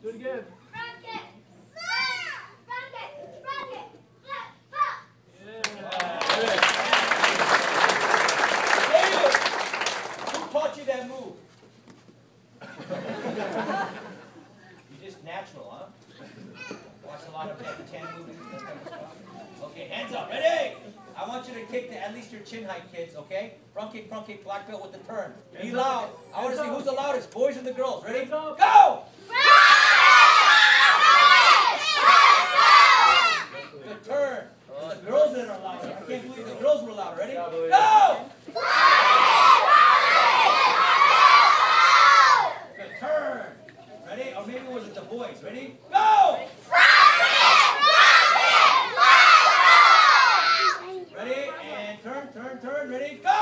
Do it again. Rocket! Rocket! Rocket! That move. You're just natural, huh? Watch a lot of Jackie Chan movies. Okay, hands up. Ready? I want you to kick the at least your chin height, kids, okay? Front kick, front kick, black belt with the turn. Be loud. I want to see who's the loudest, boys and the girls. Ready? Go! I can't believe the girls were loud. Ready? Go! Turn. Ready? Or maybe was it the boys? Ready? Go! Ready? And turn, turn, turn. Ready? Go!